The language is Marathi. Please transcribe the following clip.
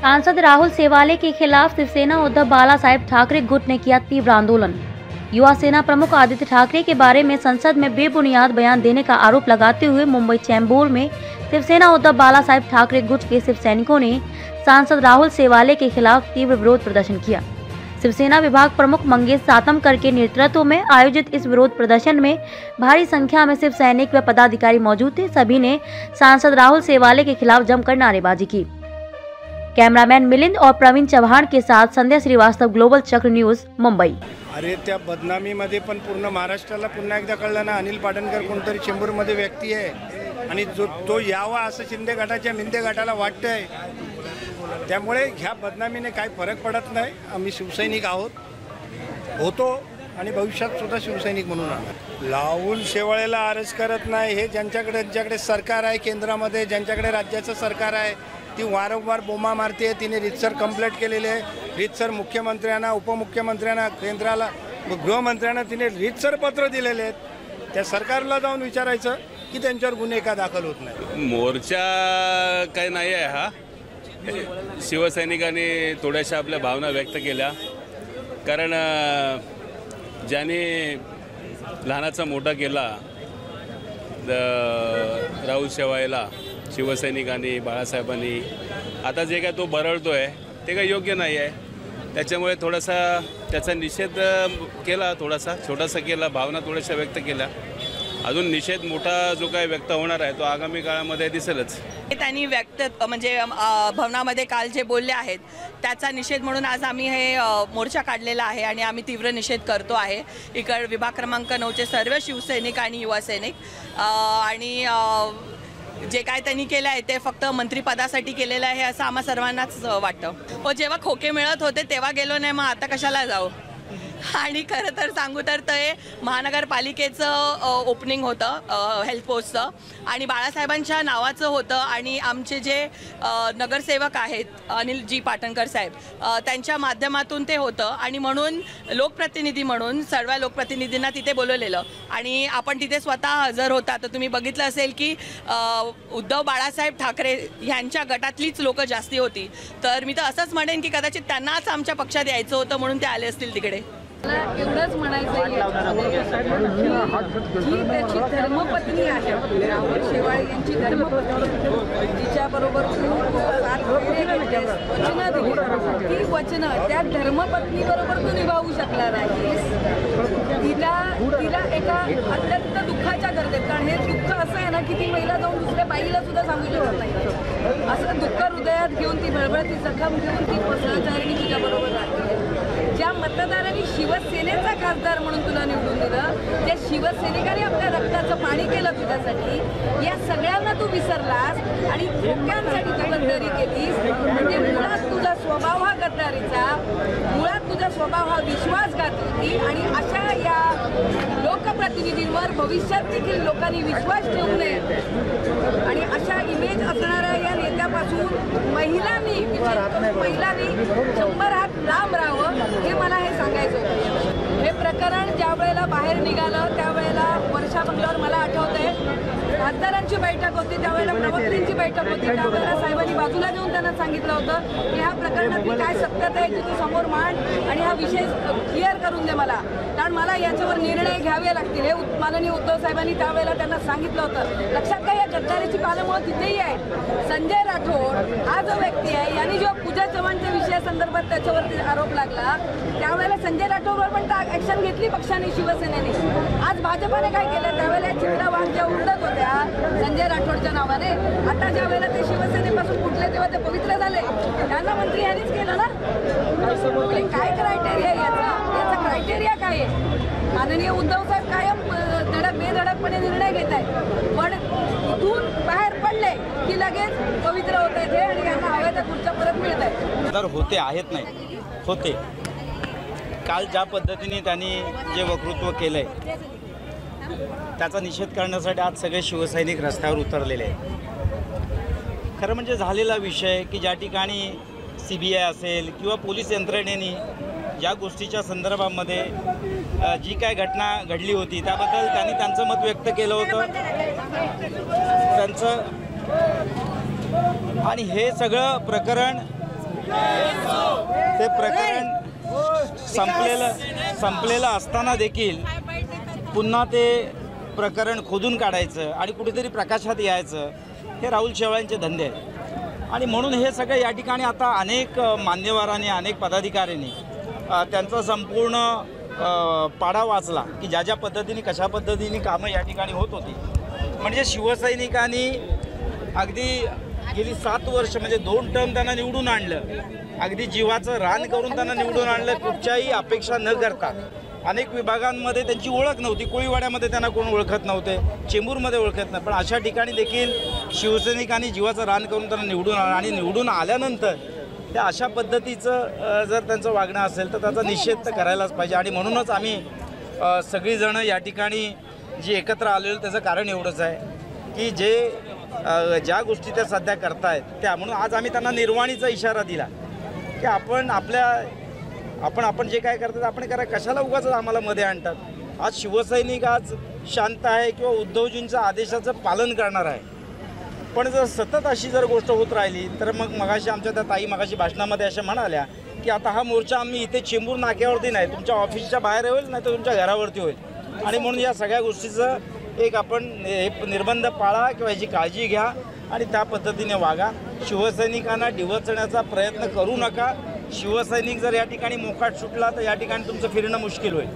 सांसद राहुल सेवाले के खिलाफ शिवसेना उद्धव बाला साहेब ठाकरे गुट ने किया तीव्र आंदोलन। युवा सेना प्रमुख आदित्य ठाकरे के बारे में संसद में बेबुनियाद बयान देने का आरोप लगाते हुए मुंबई चैम्बूर में शिवसेना उद्धव बाला साहेब ठाकरे गुट के शिव सैनिकों ने सांसद राहुल सेवाले के खिलाफ तीव्र विरोध प्रदर्शन किया। शिवसेना विभाग प्रमुख मंगेश सातमकर के नेतृत्व में आयोजित इस विरोध प्रदर्शन में भारी संख्या में शिव सैनिक व पदाधिकारी मौजूद थे। सभी ने सांसद राहुल सेवाले के खिलाफ जमकर नारेबाजी की। कैमरामैन मिलिंद और प्रवीण चव्हाण के साथ संध्या श्रीवास्तव ग्लोबल चक्र न्यूज मुंबई। अरे त्या बदनामीमध्ये पण पूर्ण महाराष्ट्राला पुन्हा एकदा कळलं ना अनिल पाटणकर कोणतरी चेंबूरमध्ये व्यक्ती आहे. आणि जो तो यावा असं शिंदे गटाच्या मिंदे गटाला वाटतंय. त्यामुळे ह्या बदनामीने काही फरक पडत नाही. आम्ही शिवसैनिक आहोत. होतो आणि भविष्यात सुद्धा शिवसैनिक म्हणून राहणार. लावून शेवाळेला आरज करत नाही. हे ज्यांच्याकडे ज्यांच्याकडे सरकार आहे केंद्रामध्ये ज्यांच्याकडे राज्याचं सरकार आहे ती वारंवार बोमा मारते तिने रितसर कंप्लेंट केलेली आहे. रितसर मुख्यमंत्र्यांना उपमुख्यमंत्र्यांना केंद्राला गृहमंत्र्यांना तिने रितसर पत्र दिलेले आहेत. त्या सरकारला जाऊन विचारायचं की त्यांच्यावर गुन्हे का दाखल होत नाही मोर्चा काय नाही आहे हा. शिवसैनिकांनी थोड्याशा आपल्या भावना व्यक्त केल्या. कारण ज्याने ज्यांनी लहानाचा मोठा केला राहुल शेवायला शिवसैनिकांनी बाळासाहेबांनी. आता जे काय तो बरळतो आहे ते काही योग्य नाही आहे त्याच्यामुळे थोडासा त्याचा निषेध केला थोडासा छोटासा केला भावना थोड्याशा व्यक्त केल्या. अजून निषेध मोठा जो काय व्यक्त होणार आहे तो आगामी काळामध्ये दिसेलच. हे त्यांनी व्यक्त म्हणजे भवनामध्ये काल जे बोलले आहेत त्याचा निषेध म्हणून आज आम्ही हे मोर्चा काढलेला आहे आणि आम्ही तीव्र निषेध करतो आहे. इकड विभाग क्रमांक नऊचे सर्व शिवसैनिक आणि युवा सैनिक आणि जे काय त्यांनी केलं आहे ते फक्त मंत्रीपदासाठी केलेलं आहे असं आम्हा सर्वांनाच वाटतं. हो जेव्हा खोके मिळत होते तेव्हा गेलो नाही मग आता कशाला जाऊ? आणि खरं तर सांगू तर ते महानगरपालिकेचं ओपनिंग होतं हेल्थ पोस्टचं आणि बाळासाहेबांच्या नावाचं होतं आणि आमचे जे नगरसेवक आहेत अनिलजी पाटणकर साहेब त्यांच्या माध्यमातून ते होतं. आणि म्हणून लोकप्रतिनिधी म्हणून सर्व लोकप्रतिनिधींना तिथे बोलवलेलं. आणि आपण तिथे स्वतः हजर होता. तर तुम्ही बघितलं असेल की उद्धव बाळासाहेब ठाकरे ह्यांच्या गटातलीच लोकं जास्ती होती. तर मी तर असंच म्हणेन की कदाचित त्यांनाच आमच्या पक्षात यायचं होतं म्हणून ते आले असतील तिकडे. मला एवढंच म्हणायचं आहे जी त्याची धर्मपत्नी आहे. राहुल शेवाळे यांची धर्मपत्नी. तिच्याबरोबर तू वचनं दिली. ती वचनं त्या धर्मपत्नीबरोबर तू निभावू शकला नाहीस तिला तिला एका अत्यंत दुःखाच्या गरजेत कारण हे दुःख असं आहे ना की ती महिला जाऊन दुसऱ्या बाईला सुद्धा सांगू शकत नाही. असं दुःख हृदयात घेऊन ती बळबळती जखम घेऊन ती सहचारिणी तिच्याबरोबर राहते. ज्या मतदारांनी शिवसेनेचा खासदार म्हणून तुला निवडून दिलं त्या शिवसैनिकांनी आपल्या रक्ताचं पाणी केलं तुझ्यासाठी या सगळ्यांना तू विसरलास आणि धोक्यांसाठी तू गद्दारी केलीस म्हणजे मुळात तुझा स्वभाव हा गद्दारीचा मुळात तुझा स्वभाव हा विश्वासघात होती आणि अशा या लोकप्रतिनिधींवर भविष्यात देखील लोकांनी विश्वास ठेवू नये. आणि अशा इमेज असणाऱ्या या नेत्यापासून महिलांनी विशेष करून महिलांनी शंभर हात लांब राहावं हे मला हे सांगायचं होतं. हे प्रकरण ज्या वेळेला बाहेर निघालं त्यावेळेला वर्षा बंगल्यावर मला आठवतंय. खासदारांची बैठक होती त्यावेळेला प्रवक्त्यांची बैठक होती त्यावेळेला साहेबांनी बाजूला देऊन त्यांना सांगितलं होतं की ह्या प्रकरणातली काय सत्यता आहे ती तू समोर मांड आणि हा विषय क्लिअर करून दे मला. कारण मला याच्यावर निर्णय घ्यावे लागतील हे माननीय उद्धव साहेबांनी त्यावेळेला त्यांना सांगितलं होतं. लक्षात काय या गद्दारीची पालमुळं तिथेही आहेत संजय राठोड हा जो व्यक्ती आहे यांनी जेव्हा पूजा चव्हाणच्या विषयासंदर्भात त्याच्यावरती आरोप लागला त्यावेळेला संजय राठोडवर पण ऍक्शन घेतली पक्षाने शिवसेनेने. आज भाजपाने काय केलं? त्यावेळेला चिंता वाघ ज्या उडत होत्या संजय राठोडच्या नावाने आता ज्या वेळेला ते शिवसेनेपासून फुटले तेव्हा ते पवित्र झाले. त्यांना मंत्री यांनीच केलं ना? काय क्रायटेरिया याचा? याचा क्रायटेरिया काय आहे? माननीय उद्धव साहेब कायम धडक बेधडकपणे निर्णय घेत आहेत. पण इथून बाहेर पडले की लगेच पवित्र होत आहेत हे आणि यांना हव्या त्या खुर्च्या परत मिळत आहेत. तर होते आहेत नाही होते. काल ज्या पद्धतीने त्यांनी जे वक्तृत्व केलं आहे त्याचा निषेध करण्यासाठी आज सगळे शिवसैनिक रस्त्यावर उतरलेले आहेत. खरं म्हणजे झालेला विषय की ज्या ठिकाणी सी बी आय असेल किंवा पोलीस यंत्रणेने ज्या गोष्टीच्या संदर्भामध्ये जी काय घटना घडली होती त्याबद्दल त्यांनी त्यांचं मत व्यक्त केलं होतं. त्यांचं आणि हे सगळं प्रकरण ते प्रकरण संपलेलं संपलेलं असताना देखील पुन्हा ते प्रकरण खोदून काढायचं आणि कुठेतरी प्रकाशात यायचं हे राहुल शेवाळ्यांचे धंदे आहेत. आणि म्हणून हे सगळं या ठिकाणी आता अनेक मान्यवरांनी अनेक पदाधिकाऱ्यांनी त्यांचा संपूर्ण पाडा वाचला की ज्या ज्या पद्धतीने कशा पद्धतीने कामं या ठिकाणी होत होती. म्हणजे शिवसैनिकांनी अगदी गेली सात वर्ष म्हणजे दोन टर्म त्यांना निवडून आणलं. अगदी जीवाचं रान करून त्यांना निवडून आणलं कुठच्याही अपेक्षा न करता. अनेक विभागांमध्ये त्यांची ओळख नव्हती. कोळीवाड्यामध्ये त्यांना कोण ओळखत नव्हते चेंबूरमध्ये ओळखत नाही. पण अशा ठिकाणी देखील शिवसैनिकांनी जीवाचं रान करून त्यांना निवडून आणलं आणि निवडून आल्यानंतर त्या अशा पद्धतीचं जर त्यांचं वागणं असेल तर त्याचा निषेध तर करायलाच पाहिजे. आणि म्हणूनच आम्ही सगळीजणं या ठिकाणी जी एकत्र आलेलो त्याचं कारण एवढंच आहे की जे ज्या गोष्टी त्या सध्या करतायत त्या. म्हणून आज आम्ही त्यांना निर्वाणीचा इशारा दिला. की आपण आपल्या आपण आपण जे काय करतात आपण करा. कशाला उगाच आम्हाला मध्ये आणतात? आज शिवसैनिक आज शांत आहे किंवा उद्धवजींच्या आदेशाचं पालन करणार आहे. पण जर सतत अशी जर गोष्ट होत राहिली तर मग मगाशी आमच्या त्या ताई मगाशी भाषणामध्ये अशा म्हणाल्या की आता हा मोर्चा आम्ही इथे चेंबूर नाक्यावरती नाही तुमच्या ऑफिसच्या बाहेर होईल नाही तर तुमच्या घरावरती होईल. आणि म्हणून या सगळ्या गोष्टीचं एक आपण हे निर्बंध पाळा किंवा याची काळजी घ्या आणि त्या पद्धतीने वागा. शिवसैनिकांना डिवचण्याचा प्रयत्न करू नका. शिवसैनिक जर या ठिकाणी मोकाट सुटला तर या ठिकाणी तुमचं फिरणं मुश्किल होईल.